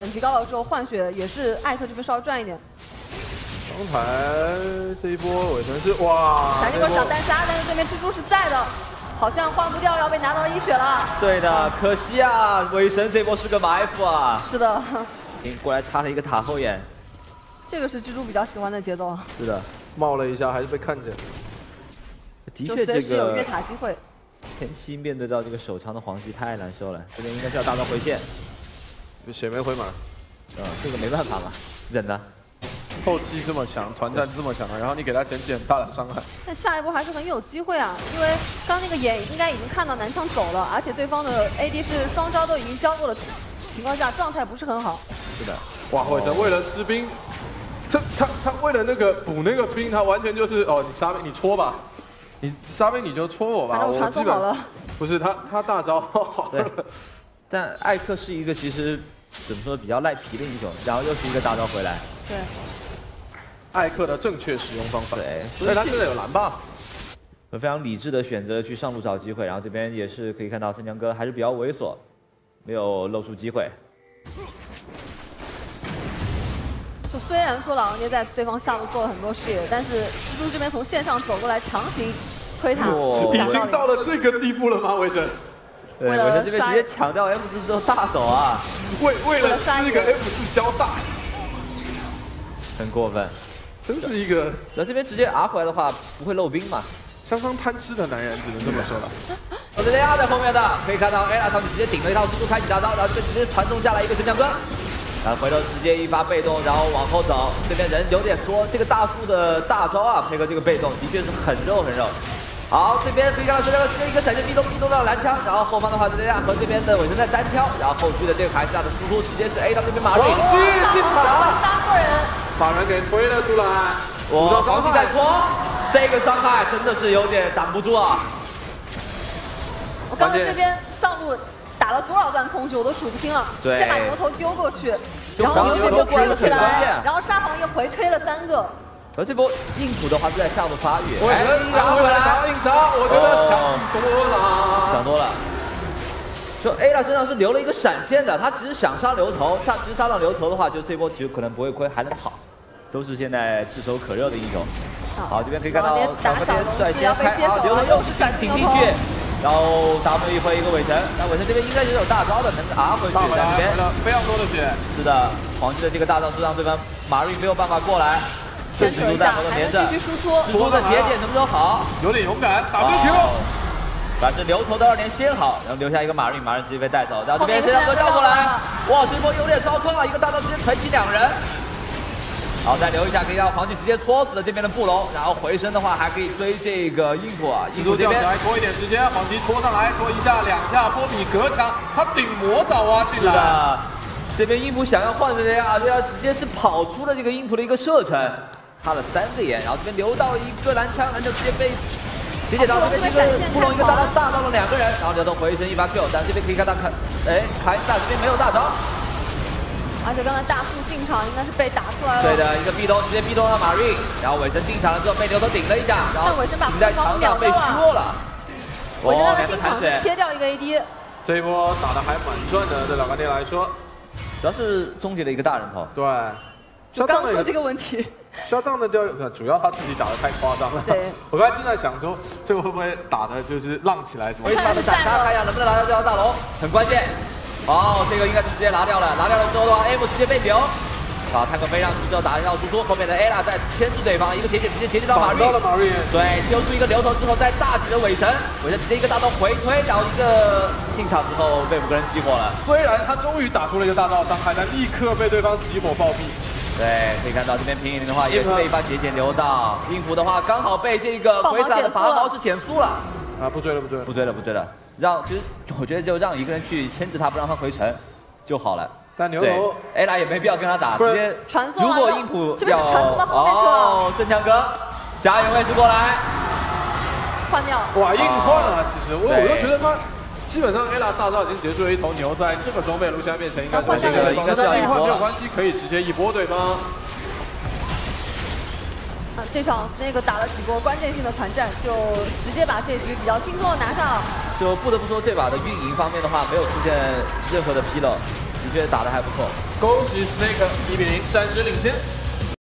等级高了之后换血也是艾特这边稍微赚一点。刚才这一波尾神是哇，闪电波小单杀，但是对面蜘蛛是在的，好像换不掉，要被拿到一血了。对的，可惜啊，尾神这波是个埋伏啊。是的，你过来插了一个塔后眼。这个是蜘蛛比较喜欢的节奏。是的，冒了一下还是被看见。的确，这个有越塔机会。前期面对到这个手枪的黄鸡太难受了，这边应该是要大招回线。血没回满，嗯，这个没办法嘛，忍了。后期这么强，团战这么强然后你给他前期很大的伤害。但下一步还是很有机会啊，因为刚那个眼应该已经看到南枪走了，而且对方的 AD 是双招都已经交过了情况下，状态不是很好。是的，哇，伟成为了吃兵，他他他为了那个补那个兵，他完全就是哦，你杀兵你戳吧，你杀兵你就戳我吧，反正我传送好了。不是他他大招好了，但艾克是一个其实怎么说比较赖皮的英雄，然后又是一个大招回来。对。艾克的正确使用方法，对，所以他现在有蓝 buff，非常理智的选择去上路找机会，然后这边也是可以看到三江哥还是比较猥琐，没有露出机会。就虽然说老王爹在对方下路做了很多视野，但是蜘蛛这边从线上走过来强行推塔，已经到了这个地步了吗？魏晨，对，我在这边直接抢掉 F 四之后大走啊，为为了吃一个 F 四交大，很过分。真是一个，那这边直接 R 回来的话，不会漏兵嘛？相当贪吃的男人，只能这么说了。我这边压在后面的，可以看到 A 拉上去直接顶了一套蜘蛛开启大招，然后这边直接传送下来一个神枪哥，然后回头直接一发被动，然后往后走。这边人有点多，这个大树的大招啊，配合这个被动，的确是很肉很肉。好，这边可以看到这边直接一个闪现逼动逼动到蓝枪，然后后方的话这边和这边的尾神在单挑，然后后续的这个凯斯拉的输出直接是 A 到这边马瑞进塔了，三个人。把人给推了出来，我黄金在拖，这个伤害真的是有点挡不住啊！我刚才这边上路打了多少段空局我都数不清了，先把牛头丢过去，然后牛头滚起来，然后沙皇又回推了三个。而这波硬普的话是在下路发育，我觉得拿回我觉得想多了，想多了。就 A 拉身上是留了一个闪现的，他只是想杀牛头，杀只杀到牛头的话，就这波其实可能不会亏，还能跑。都是现在炙手可热的英雄。好，这边可以看到小哥边率先开，好，牛头又是闪顶进去，然后 W 一回一个尾神，那尾神这边应该是有大招的，能 R 回去。这边非常多的血。是的，黄金的这个大招是让对方马瑞没有办法过来。坚持一下，还能继续输出。蜘蛛的节点能不能好？有点勇敢，W 球。把这牛头的二连先好，然后留下一个马瑞，马瑞直接被带走。然后这边神枪哥绕过来，哇，这波有点遭创了，一个大招直接锤起两人。好，再留一下，可以让黄金直接戳死了这边的布隆，然后回身的话还可以追这个硬普啊，硬普这边拖一点时间，黄金戳上来，戳一下两下，波比隔墙，他顶魔爪挖进来。这边硬普想要换这样，这样直接是跑出了这个硬普的一个射程，差了三个眼，然后这边留到一个蓝枪，蓝枪直接被解解到这边一个布隆一个大招大到了两个人，然后牛头回身一发 Q，但这边可以看到凯，哎，凯撒这边没有大招。而且刚才大树进场应该是被打出来了。对的，一个壁咚直接壁咚到马瑞，然后尾神进场了之后被牛头顶了一下，然后停在墙上被削了。我觉得他进场切掉一个 AD。这一波打的还蛮赚的，对老干爹来说，主要是终结了一个大人头。对，我刚说这个问题。肖荡的掉，主要他自己打的太夸张了。对，我刚才正在想说，这个会不会打的就是浪起来？回他的斩杀，看一下能不能拿到这条大龙，很关键。哦，这个应该是直接拿掉了，拿掉了之后的话，M 直接被秒。好，探戈飞上去之后打一套输出，后面的 Ella 在牵制对方，一个节点直接截取到马瑞。对，丢出一个牛头之后，再大举的尾神，尾神直接一个大招回推，然后一个进场之后被五个人激活了。虽然他终于打出了一个大招伤害，但立刻被对方集火暴毙。对，可以看到这边平影的话也是被一发节点留到，音符的话刚好被这个鬼伞的伐毛是减速了。啊，不追了，不追了，不追了，不追了。让其实我觉得就让一个人去牵制他，不让他回城就好了。但牛头 A 拉也没必要跟他打，直接传送。如果硬普要哦，圣枪哥加油位置过来，换掉。哇，硬换啊，其实我我都觉得他基本上 Ella 大招已经结束了一头牛，在这个装备路线面前应该是这个应该是硬换没有关系，可以直接一波对方。这场那个打了几波关键性的团战，就直接把这局比较轻松的拿上。就不得不说，这把的运营方面的话，没有出现任何的纰漏，的确打的还不错。恭喜 Snake 一比零，暂时领先。